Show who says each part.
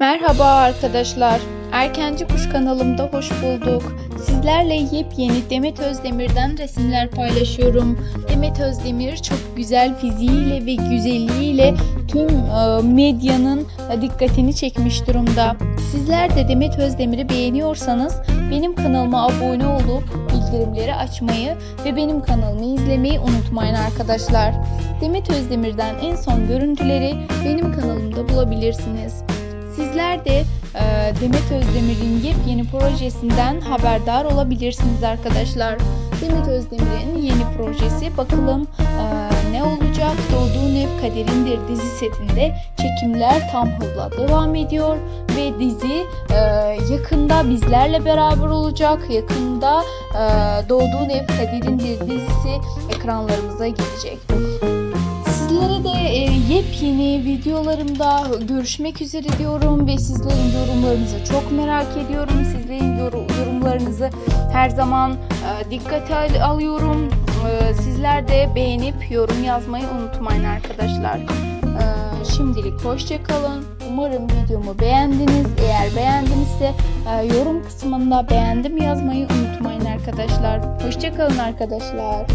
Speaker 1: Merhaba arkadaşlar. Erkenci Kuş kanalımda hoş bulduk. Sizlerle yepyeni Demet Özdemir'den resimler paylaşıyorum. Demet Özdemir çok güzel fiziğiyle ve güzelliğiyle tüm e, medyanın dikkatini çekmiş durumda. Sizler de Demet Özdemir'i beğeniyorsanız benim kanalıma abone olup bildirimleri açmayı ve benim kanalımı izlemeyi unutmayın arkadaşlar. Demet Özdemir'den en son görüntüleri benim kanalımda bulabilirsiniz. Sizler de e, Demet Özdemir'in yepyeni projesinden haberdar olabilirsiniz arkadaşlar. Demet Özdemir'in yeni projesi bakalım e, ne olacak? Doğduğun Ev Kaderindir dizi setinde çekimler tam hızla devam ediyor ve dizi e, yakında bizlerle beraber olacak. Yakında e, Doğduğun Ev Kaderindir dizisi ekranlarımıza gelecek. Sizlere de e, yepyeni videolarımda görüşmek üzere diyorum ve sizlerin yorumlarınızı çok merak ediyorum. Sizlerin yor- yorumlarınızı her zaman e, dikkate al- alıyorum. E, sizler de beğenip yorum yazmayı unutmayın arkadaşlar. E, şimdilik hoşça kalın. Umarım videomu beğendiniz. Eğer beğendinizse yorum kısmında beğendim yazmayı unutmayın arkadaşlar. Hoşça kalın arkadaşlar.